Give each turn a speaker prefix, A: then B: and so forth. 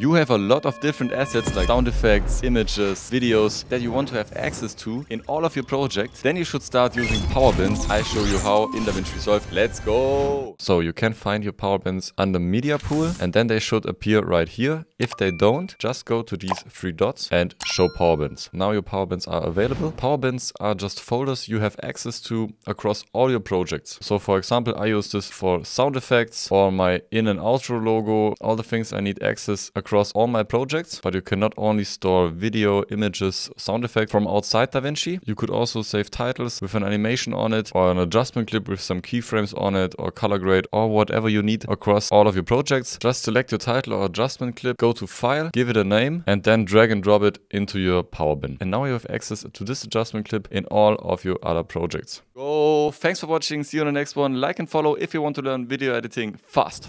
A: You have a lot of different assets like sound effects, images, videos that you want to have access to in all of your projects. Then you should start using power bins. I show you how in DaVinci Resolve. Let's go! So you can find your power bins under media pool and then they should appear right here. If they don't, just go to these three dots and show power bins. Now your power bins are available. Power bins are just folders you have access to across all your projects. So for example, I use this for sound effects or my in and outro logo, all the things I need access across all my projects. But you cannot only store video, images, sound effects from outside DaVinci. You could also save titles with an animation on it or an adjustment clip with some keyframes on it or color grade or whatever you need across all of your projects. Just select your title or adjustment clip, go to file, give it a name and then drag and drop it into your power bin. And now you have access to this adjustment clip in all of your other projects. Go! Thanks for watching. See you on the next one. Like and follow if you want to learn video editing fast.